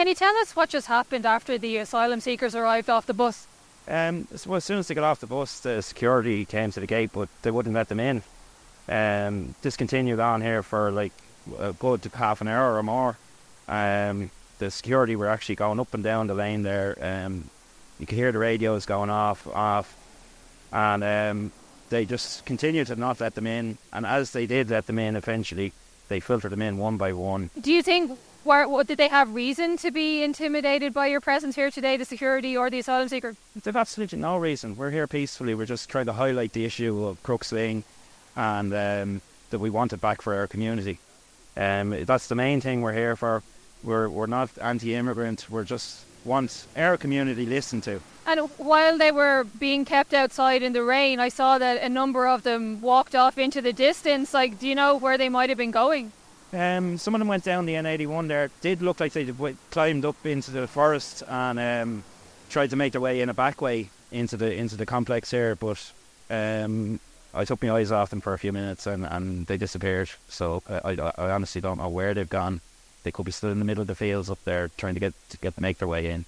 Can you tell us what just happened after the asylum seekers arrived off the bus? Um, well, as soon as they got off the bus, the security came to the gate, but they wouldn't let them in. Um, this continued on here for like a good half an hour or more. Um, the security were actually going up and down the lane there. Um, you could hear the radios going off, off, and um, they just continued to not let them in. And as they did let them in, eventually they filtered them in one by one. Do you think were, what, did they have reason to be intimidated by your presence here today, the security or the asylum seeker? They've absolutely no reason. We're here peacefully. We're just trying to highlight the issue of Crooksling and um, that we want it back for our community. Um, that's the main thing we're here for. We're, we're not anti-immigrant. We're just want our community listened to. And while they were being kept outside in the rain, I saw that a number of them walked off into the distance. Like, do you know where they might have been going? Um, some of them went down the N81 there. Did look like they climbed up into the forest and um, tried to make their way in a back way into the into the complex here. But um, I took my eyes off them for a few minutes and, and they disappeared. So I, I, I honestly don't know where they've gone. They could be still in the middle of the fields up there trying to get to get make their way in.